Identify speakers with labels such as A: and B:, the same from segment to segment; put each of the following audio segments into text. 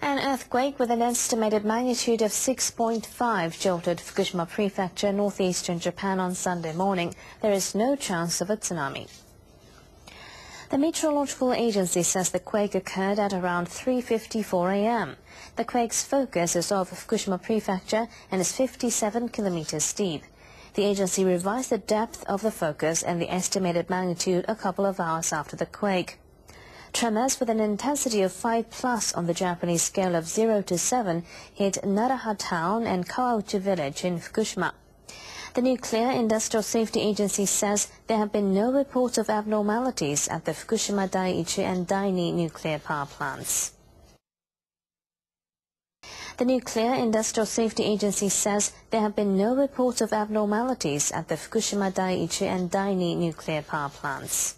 A: An earthquake with an estimated magnitude of 6.5 jolted Fukushima Prefecture, northeastern Japan on Sunday morning. There is no chance of a tsunami. The meteorological agency says the quake occurred at around 3.54 a.m. The quake's focus is off Fukushima Prefecture and is 57 kilometers deep. The agency revised the depth of the focus and the estimated magnitude a couple of hours after the quake. Tremors with an intensity of 5 plus on the Japanese scale of 0 to 7 hit Naraha town and Kawauchi village in Fukushima. The Nuclear Industrial Safety Agency says there have been no reports of abnormalities at the Fukushima Daiichi and Daini nuclear power plants. The Nuclear Industrial Safety Agency says there have been no reports of abnormalities at the Fukushima Daiichi and Daini nuclear power plants.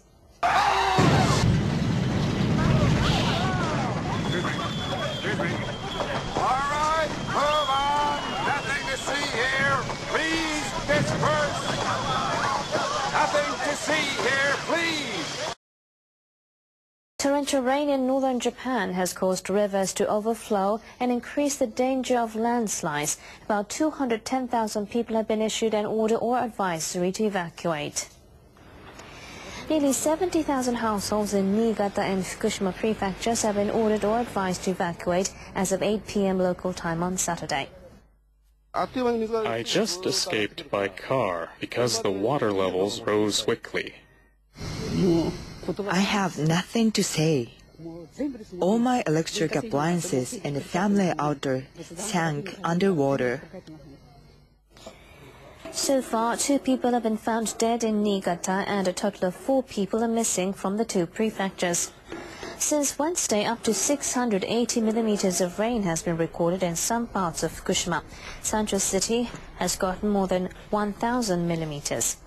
A: Torrential rain in northern Japan has caused rivers to overflow and increase the danger of landslides. About 210,000 people have been issued an order or advisory to evacuate. Nearly 70,000 households in Niigata and Fukushima prefectures have been ordered or advised to evacuate as of 8 p.m. local time on Saturday.
B: I just escaped by car because the water levels rose quickly.
C: I have nothing to say. All my electric appliances and family outdoor sank underwater.
A: So far, two people have been found dead in Niigata and a total of four people are missing from the two prefectures. Since Wednesday, up to 680 millimeters of rain has been recorded in some parts of Fukushima. Sanjo City has gotten more than 1,000 millimeters.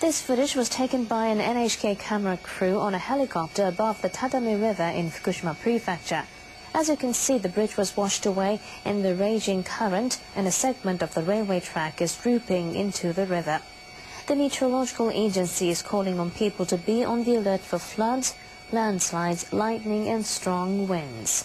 A: This footage was taken by an NHK camera crew on a helicopter above the Tadami River in Fukushima Prefecture. As you can see, the bridge was washed away in the raging current and a segment of the railway track is drooping into the river. The meteorological agency is calling on people to be on the alert for floods, landslides, lightning and strong winds.